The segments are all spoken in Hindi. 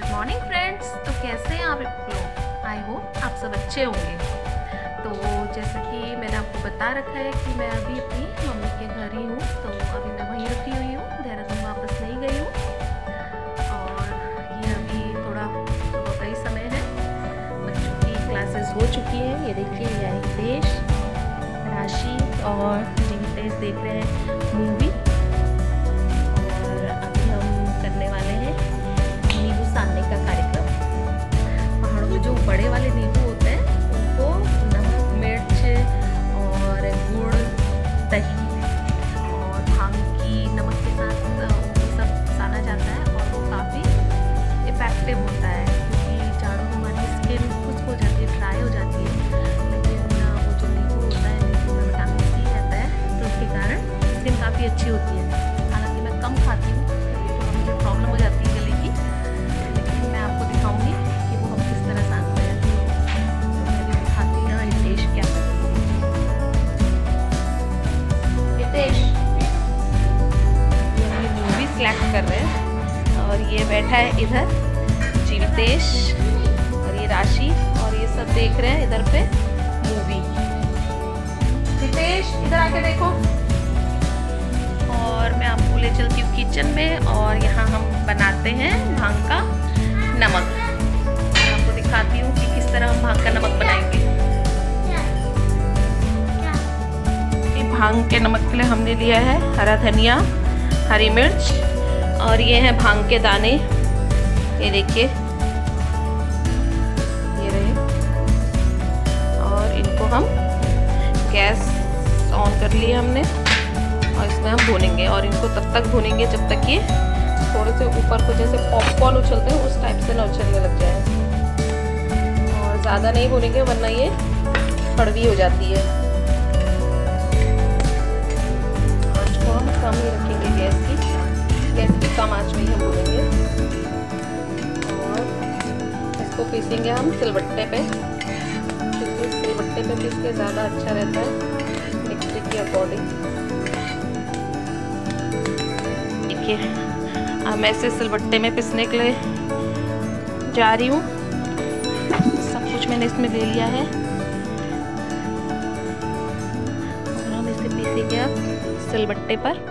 गुड मॉर्निंग फ्रेंड्स तो कैसे हैं आप लोग? आई होप आप सब अच्छे होंगे। तो जैसा कि मैंने आपको बता रखा है कि मैं अभी अपनी मम्मी के घर ही हूँ तो अभी मैं वहीं रुकी हुई हूँ। देहरादून वापस नहीं गई हूँ। और ये अभी थोड़ा सुबह का ही समय है। बच्चों की क्लासेस हो चुकी हैं। ये देखिए, यह देश। राशि और जिंगतेज देख रहे हैं मूवी देख रहे हैं इधर पे मूवी हितेश इधर आके देखो। और मैं आपको ले चलती हूँ किचन में और यहाँ हम बनाते हैं भाँग का नमक। आपको दिखाती हूँ कि किस तरह हम भाँग का नमक बनाएँगे। भाँग के नमक के लिए हमने लिया है हरा धनिया, हरी मिर्च और ये है भाँग के दाने। ये देखिए। लिए हमने। और इसमें हम भूनेंगे और इनको तब तक भूनेंगे जब तक ये थोड़े से ऊपर को जैसे पॉपकॉर्न उछलते हैं, उस टाइप से ना उछलने लग जाए। और ज़्यादा नहीं भूनेंगे, वरना ये कड़वी हो जाती है। आँच को हम कम ही रखेंगे गैस की। गैस की कम आँच में ही हम भूनेंगे। और इसको पीसेंगे हम सिलबट्टे पे। क्योंकि सिलबट्टे पे पीस के ज़्यादा अच्छा रहता है। के अकॉर्डिंग देखिए, अब मैं इसे सिलबट्टे में पिसने के लिए जा रही हूँ। सब कुछ मैंने इसमें ले लिया है। और हम इसे पीसेंगे अब सिलबट्टे पर।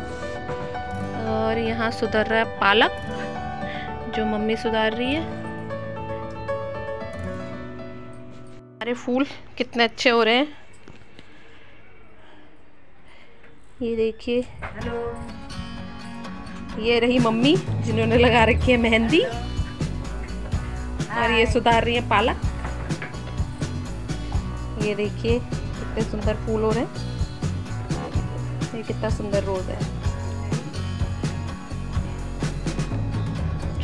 और यहाँ सुधर रहा है पालक, जो मम्मी सुधार रही है। हमारे फूल कितने अच्छे हो रहे हैं। ये देखिए। ये रही मम्मी जिन्होंने लगा रखी है मेहंदी। और ये सुधार रही है पालक। ये देखिए कितने सुंदर फूल हो रहे हैं। ये कितना सुंदर रोज है।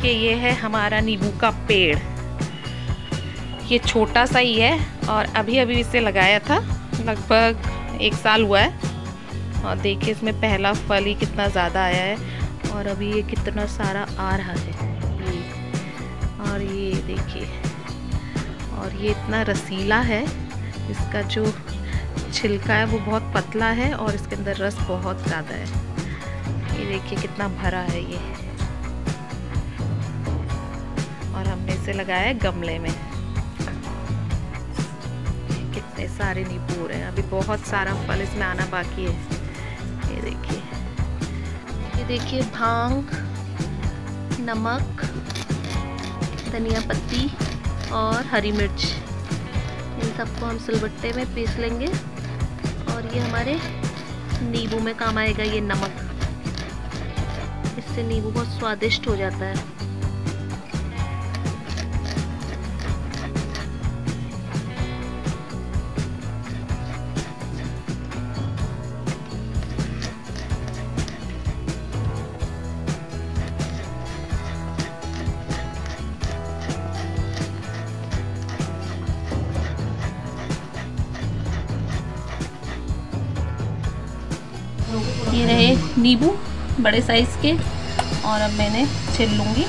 कि ये है हमारा नींबू का पेड़। ये छोटा सा ही है और अभी अभी इसे लगाया था लगभग एक साल हुआ है। और देखिए इसमें पहला फल ही कितना ज़्यादा आया है और अभी ये कितना सारा आ रहा है। ये, और ये देखिए, और ये इतना रसीला है, इसका जो छिलका है वो बहुत पतला है और इसके अंदर रस बहुत ज़्यादा है। ये देखिए कितना भरा है ये। और हमने इसे लगाया है गमले में। कितने सारे नींबू हो रहे हैं, अभी बहुत सारा फल इसमें आना बाकी है। देखिए। ये देखिए भाँग, नमक, धनिया पत्ती और हरी मिर्च। इन सबको हम सिलबट्टे में पीस लेंगे और ये हमारे नींबू में काम आएगा, ये नमक। इससे नींबू बहुत स्वादिष्ट हो जाता है। ये रहे नींबू बड़े साइज़ के और अब मैंने छिल लूँगी।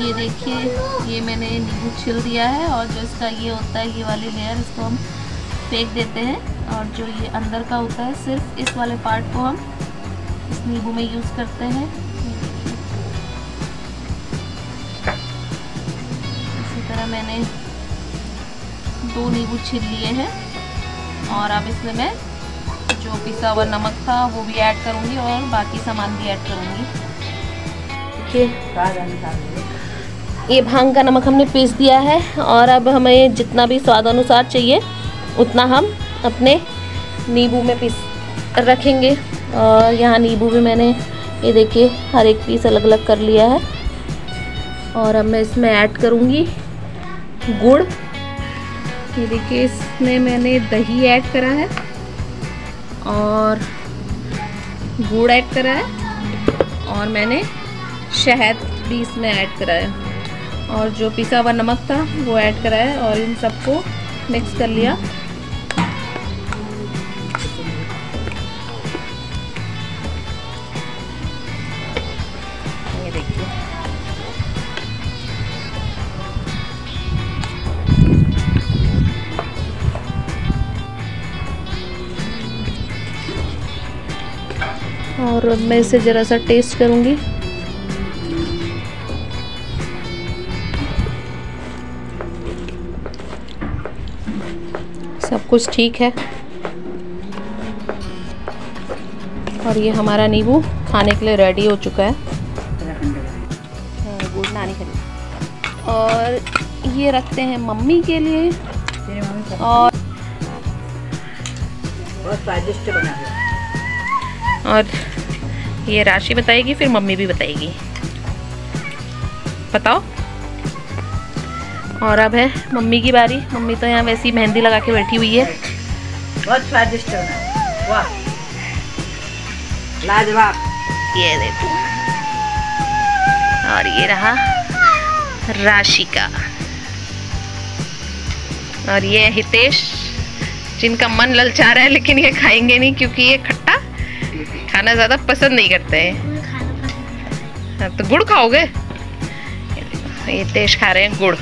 ये देखिए, ये मैंने नींबू छिल दिया है और जो इसका ये होता है, ये वाली लेयर इसको हम फेंक देते हैं और जो ये अंदर का होता है, सिर्फ़ इस वाले पार्ट को हम इस नींबू में यूज़ करते हैं। इसी तरह मैंने दो नींबू छिल लिए हैं और अब इसमें मैं जो पिसा हुआ नमक था, वो भी ऐड करूँगी और बाकी सामान भी ऐड करूँगी। ये भाँग का नमक हमने पीस दिया है और अब हमें जितना भी स्वाद अनुसार चाहिए, उतना हम अपने नींबू में पीस रखेंगे। और यहाँ नींबू भी मैंने, ये देखिए, हर एक पीस अलग अलग कर लिया है। और अब मैं इसमें ऐड करूँगी गुड़। ये देखिए, इसमें मैंने दही ऐड करा है और गुड़ ऐड करा है और मैंने शहद भी इसमें ऐड करा है। और जो पिसा हुआ नमक था, वो ऐड करा है और इन सबको मिक्स कर लिया। और मैं इसे ज़रा सा टेस्ट करूँगी। सब कुछ ठीक है। और ये हमारा नींबू खाने के लिए रेडी हो चुका है। हाँ, गुड़ नानी खरीद और ये रखते हैं मम्मी के लिए। और बहुत स्वादिष्ट बना और ये राशि बताएगी फिर मम्मी भी बताएगी। बताओ। और अब है मम्मी की बारी। मम्मी तो यहाँ वैसी मेहंदी लगा के बैठी हुई है। बहुत स्वादिष्ट है। वाह। लाजवाब। ये देखो। और ये रहा राशि का। और ये है हितेश जिनका मन ललचा रहा है लेकिन ये खाएँगे नहीं क्योंकि ये खट्टा खाना ज़्यादा पसंद नहीं करते हैं। हाँ, तो गुड़ खाओगे? ये हितेश खा रहे हैं गुड़।